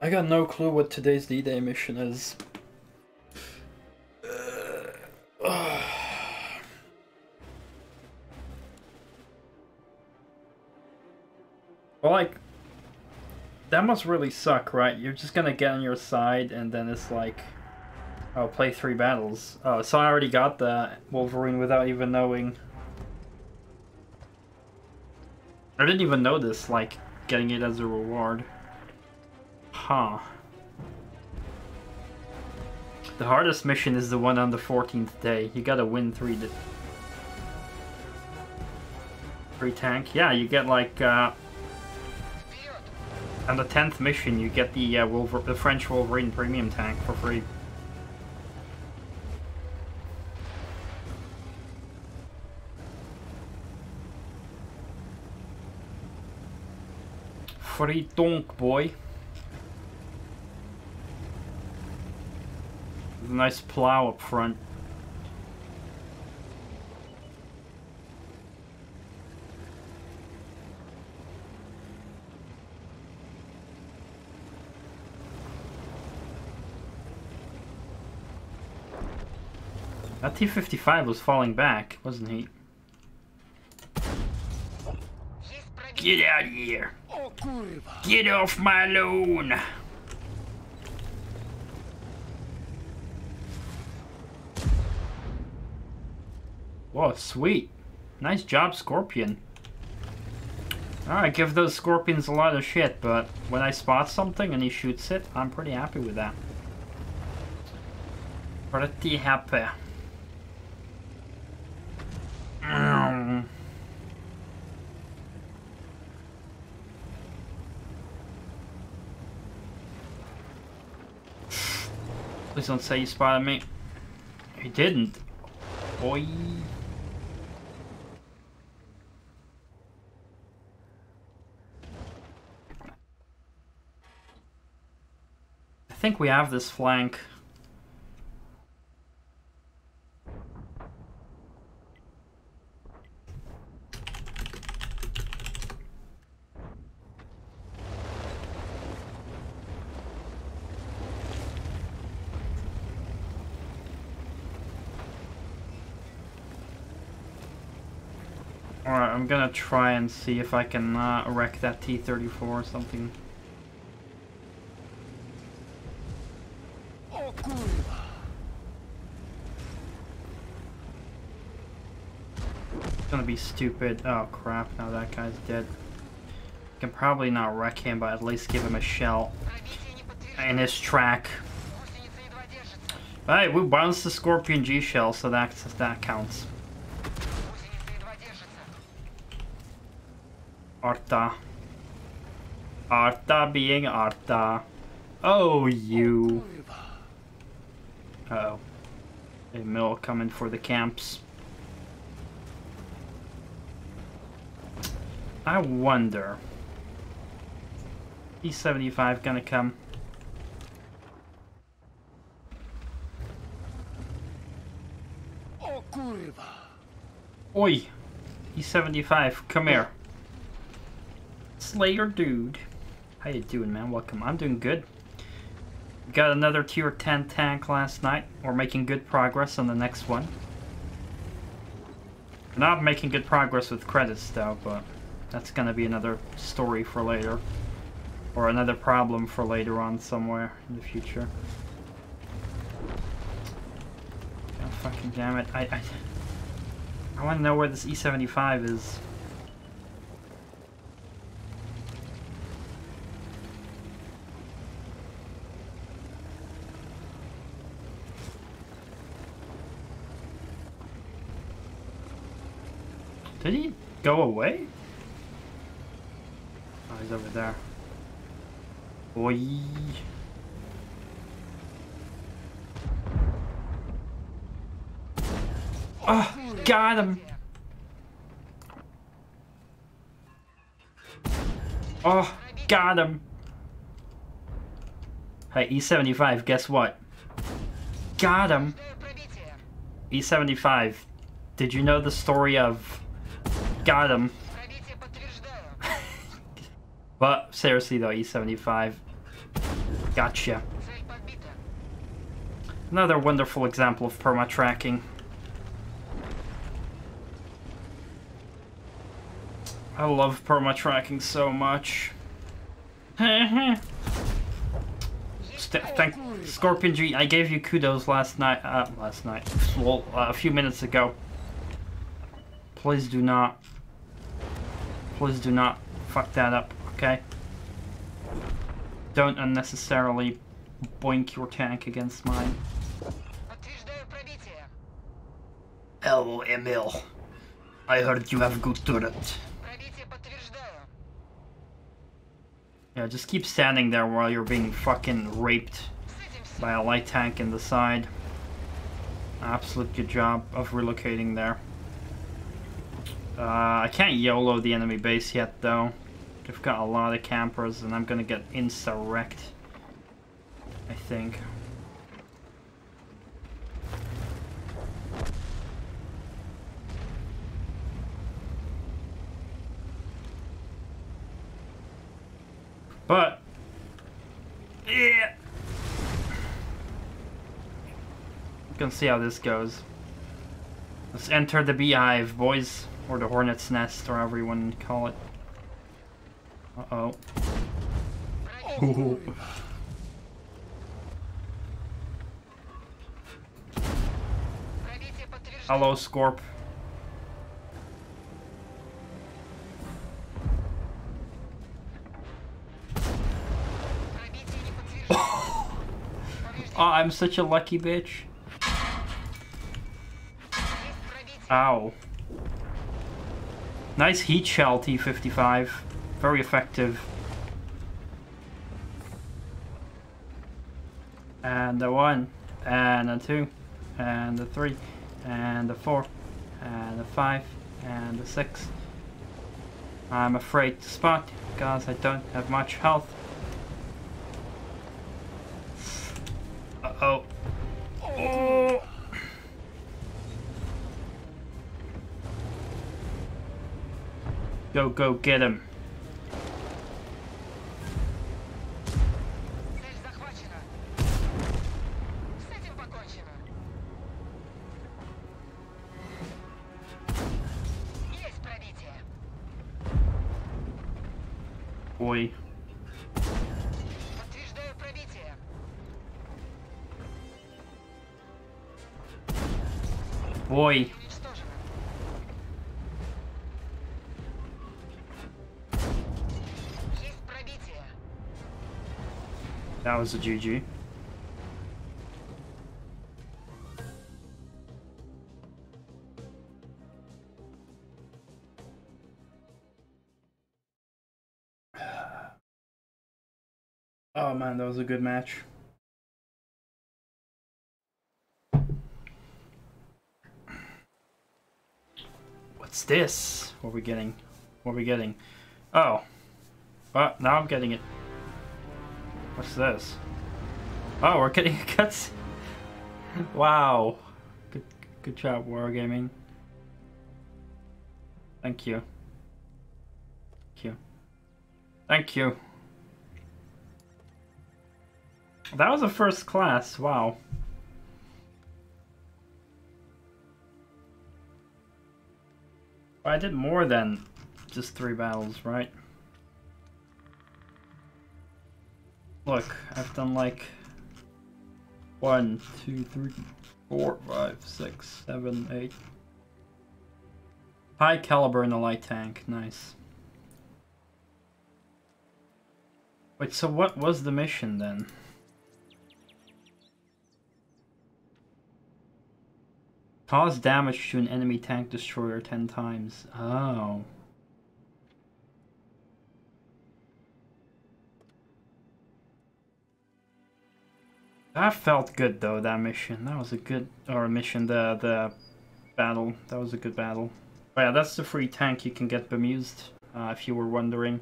I got no clue what today's D-Day mission is. Well, like, that must really suck, right? You're just gonna get on your side, and then it's like, oh, play three battles. Oh, so I already got the Wolverine without even knowing. I didn't even know this, like, getting it as a reward. Huh. The hardest mission is the one on the 14th day. You gotta win three... Three tank? Yeah, you get like, uh... On the 10th mission, you get the, uh, Wolver the French Wolverine Premium tank for free. Free donk, boy. With a nice plow up front. That T-55 was falling back, wasn't he? Get out of here! Get off my lawn! Whoa, sweet. Nice job, Scorpion. I give those Scorpions a lot of shit, but when I spot something and he shoots it, I'm pretty happy with that. Pretty happy. Please don't say you spotted me. He didn't. Boy. Think we have this flank. Alright, I'm gonna try and see if I can uh, wreck that T-34 or something. It's gonna be stupid. Oh crap, now that guy's dead. Can probably not wreck him, but at least give him a shell in his track. Hey, we bounced the Skorpion G shell, so that that counts. Arta. Arta being Arta. Oh, you. Uh oh. Emil coming for the camps. I wonder. E75 gonna come. Oi! E75, come here. Slayer dude. How you doing, man? Welcome. I'm doing good. Got another tier 10 tank last night. We're making good progress on the next one. We're not making good progress with credits though, but that's gonna be another story for later. Or another problem for later on somewhere in the future. God fucking damn it. I, I, I wanna know where this E75 is. Did he go away? Oh, he's over there. Boy. Oh, ah, got him. Oh, got him. Hey, E75, guess what? Got him. E75, did you know the story of... Got him. but seriously though, E75. Gotcha. Another wonderful example of perma-tracking. I love perma-tracking so much. thank Skorpion G. I gave you kudos last night. Uh, last night. Well, uh, a few minutes ago. Please do not. Please do not fuck that up, okay? Don't unnecessarily boink your tank against mine. Hello, Emil. I heard you have good turret. Yeah, just keep standing there while you're being fucking raped by a light tank in the side. Absolute good job of relocating there. Uh, I can't YOLO the enemy base yet, though. They've got a lot of campers, and I'm gonna get insta-wrecked. I think. But... Yeah! You can see how this goes. Let's enter the beehive, boys. Or the hornet's nest, or however you want to call it. Uh-oh. Hello, Scorp. oh, I'm such a lucky bitch. Ow. Nice heat shell, T-55. Very effective. And a one, and a two, and a three, and a four, and a five, and a six. I'm afraid to spot because I don't have much health. Go, go, get him. Ой. Подтверждаю пробитие. Ой. That was a GG. Oh man, that was a good match. What's this? What are we getting? What are we getting? Oh. Well, now I'm getting it. What's this? Oh, we're getting cuts. wow. Good good job, Wargaming. Thank you. Thank you. Thank you. That was a first class, wow. I did more than just three battles, right? Look, I've done like one, two, three, four, five, six, seven, eight. High caliber in the light tank, nice. Wait, so what was the mission then? Cause damage to an enemy tank destroyer 10 times. Oh. That felt good though, that mission. That was a good, or a mission, the, the battle. That was a good battle. But yeah, that's the free tank you can get bemused, uh, if you were wondering.